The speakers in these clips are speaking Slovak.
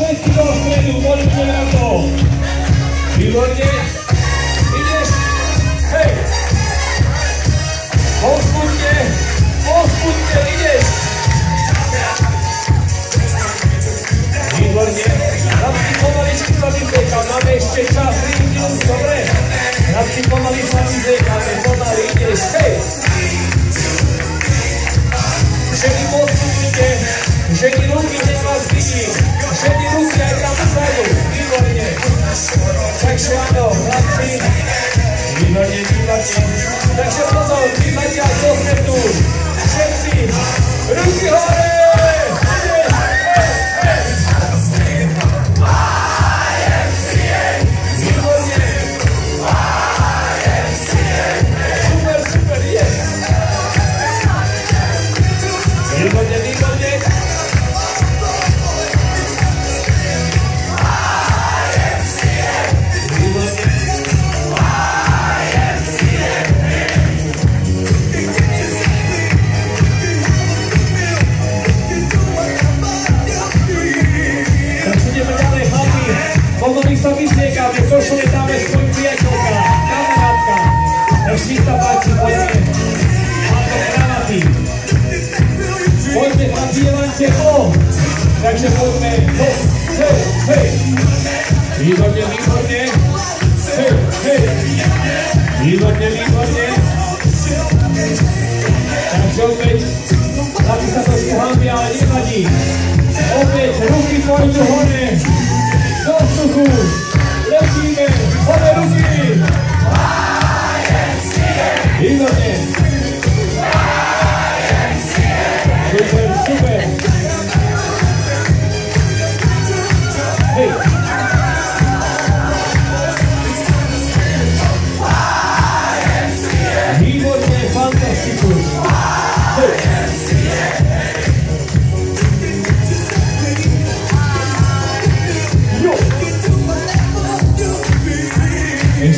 Všetci do stredu, poďte na to. Výborne. Ideš. Hej. Pospúďte. Pospúďte, ideš. Výborne. Chlapci, pomaličky sa vyzliekam. Máme ešte čas, 3 minút, dobre? Chlapci, pomaly sa vyzliekame. Pomaly ideš. Hej. Ženy pospúďte. Ženy ruky, nech vás Áno, chlapci. Výborne, výborne. Takže pozor, vy máte aj do stretu. Všetci. Ruky hore. Sa vyzliekame, košele dáme svoj priateľka, kamarátka. Nech sa páči, poďme. Máme granaty. Poďme, chlapi, jelante, o. Takže poďme, ho, hej, hej. Výborne, výborne. Hej, hej. Výborne, výborne. Takže opäť, chlapi sa trošku hambia, ale nevadí. Opäť, ruky pôjdu hore.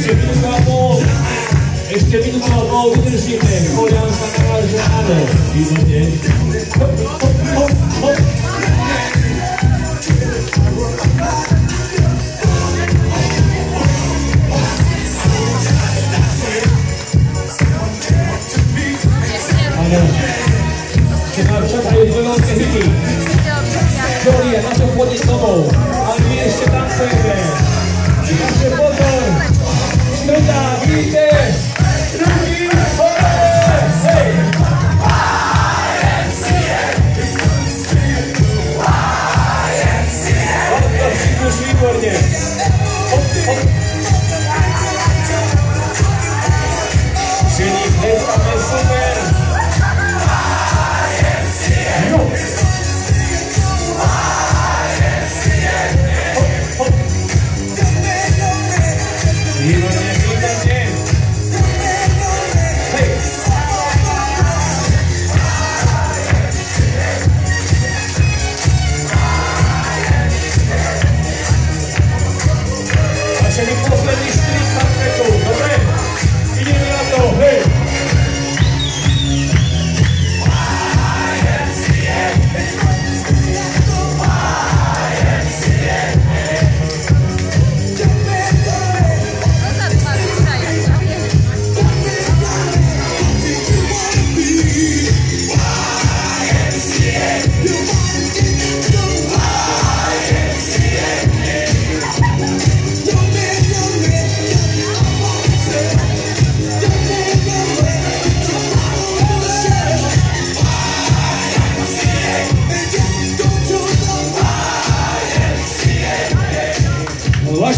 Jeszcze minutka obok. Jeszcze minutka obok. Wydrżymy. Kolanka na razie. Ale. Widzimy. Hop, hop, hop, hop. Warszawa jest wyłącznie hity. Gloria, nasze chłodnie z tobą, a my jeszcze tańczymy. Nasze potem. Essa é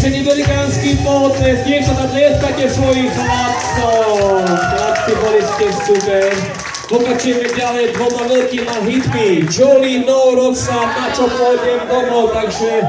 Vážení velikánský potles, dievčatá, tlieskate svojich chlapcov. Chlapci, boli ste super. Pokračujeme ďalej dvoma veľkými hitmi. Jolie, No Roxa, na čo pôjdem domov, takže...